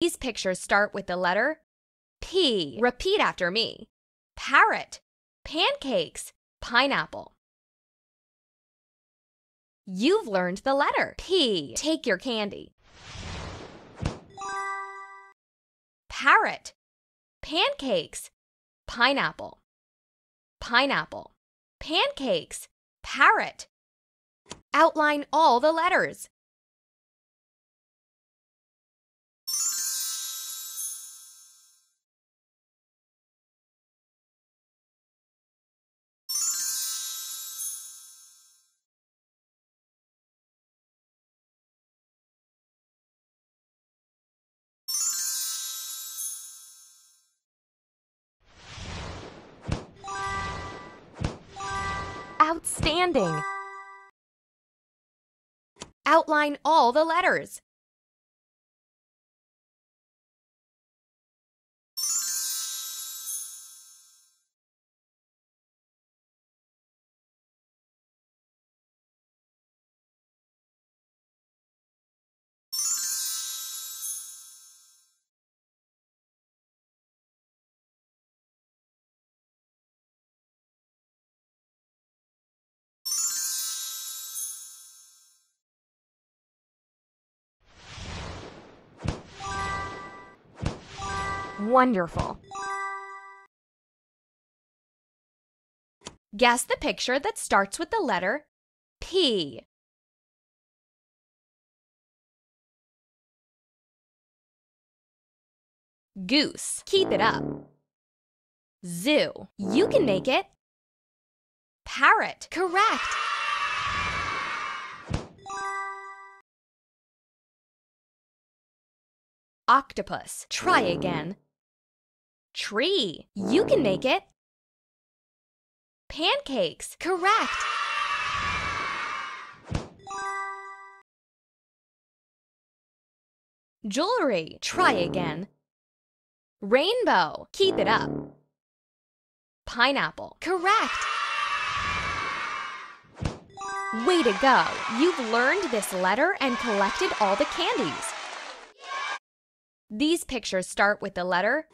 These pictures start with the letter P. Repeat after me. Parrot, pancakes, pineapple. You've learned the letter P. Take your candy. Parrot, pancakes, pineapple. Pineapple, pancakes, parrot. Outline all the letters. Outstanding! Outline all the letters. Wonderful. Guess the picture that starts with the letter P. Goose. Keep it up. Zoo. You can make it. Parrot. Correct. Octopus. Try again. Tree. You can make it. Pancakes. Correct. Jewelry. Try again. Rainbow. Keep it up. Pineapple. Correct. Way to go! You've learned this letter and collected all the candies. These pictures start with the letter